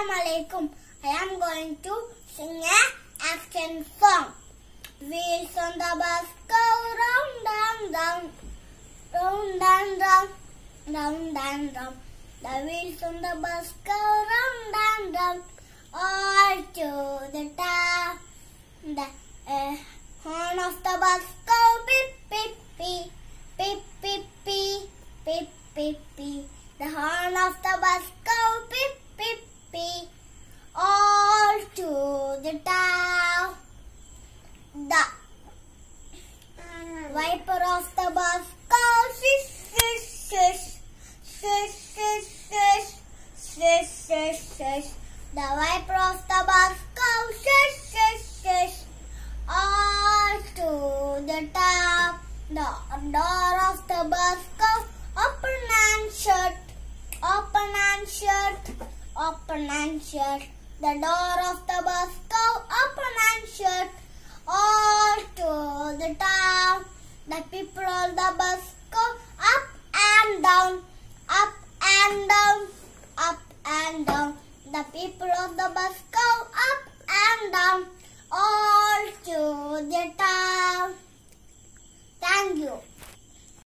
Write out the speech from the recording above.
Assalamu alaikum. I am going to sing a action song. Wheels on the bus go round and round, round and round, round and round. The wheels on the bus go round and round, all to the top. The uh, horn of the bus go beep beep beep, beep beep beep, beep beep beep. The horn of the bus go beep beep beep, all to the top. The wiper of the bus goes swish swish swish, swish swish swish, swish swish. The wiper of the bus goes swish swish swish, all to the top. The door of the bus goes open and shut, open and shut, open and shut. The door of the bus go open and shut all to the town. The people on the bus go up and down, up and down, up and down. The people on the bus go up and down.